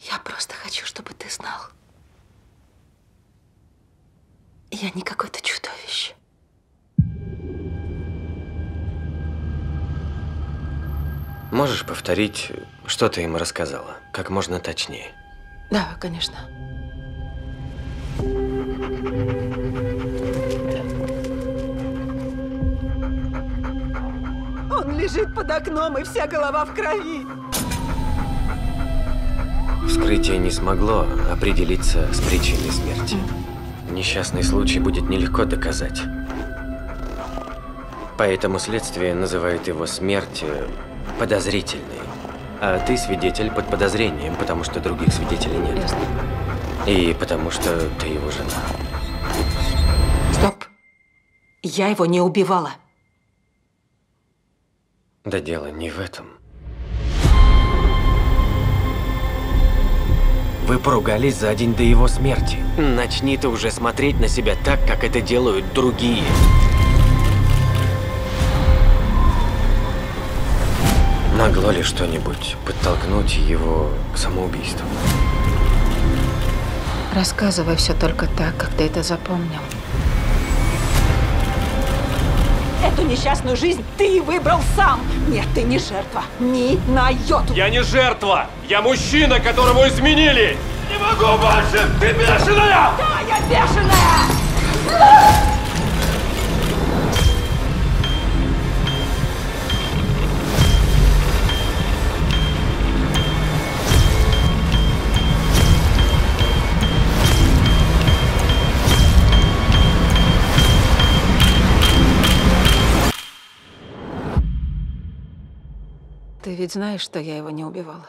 Я просто хочу, чтобы ты знал. Я не какое-то чудовище. Можешь повторить, что ты им рассказала? Как можно точнее. Да, конечно. Он лежит под окном, и вся голова в крови. Вскрытие не смогло определиться с причиной смерти. Несчастный случай будет нелегко доказать. Поэтому следствие называет его смерть подозрительной. А ты свидетель под подозрением, потому что других свидетелей нет. Ясно. И потому что ты его жена. Стоп. Я его не убивала. Да дело не в этом. Вы поругались за день до его смерти. Начни ты уже смотреть на себя так, как это делают другие. Могло ли что-нибудь подтолкнуть его к самоубийству? Рассказывай все только так, как ты это запомнил. Эту несчастную жизнь ты выбрал сам. Нет, ты не жертва. Ни на йоту. Я не жертва! Я мужчина, которому изменили! Не могу больше! Ты бешеная! Да, я бешеная! Ты ведь знаешь, что я его не убивала?